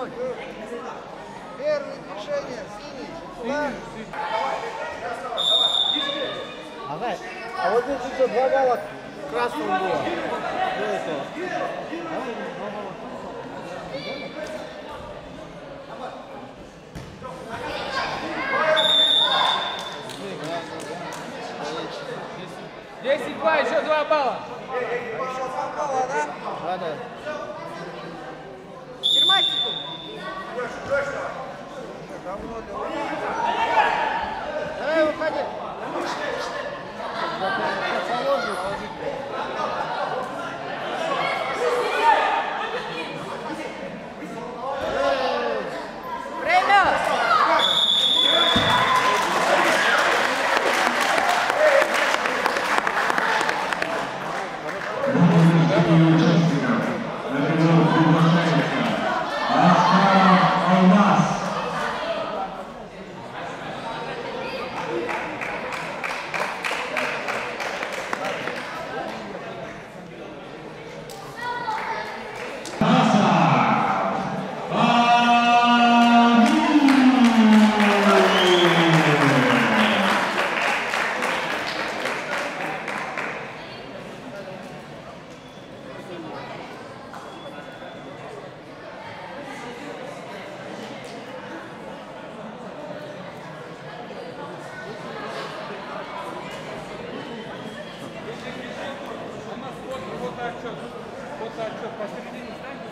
0-0. Первое движение, синий. Сюда. Давай. А вот здесь еще два балла красного было. До этого. Десять два, еще два балла. Еще два балла, да? Да, да. Давно да. Давай, У нас вот фотоотчет. Фотоотчет посередине станьте что-нибудь по краям.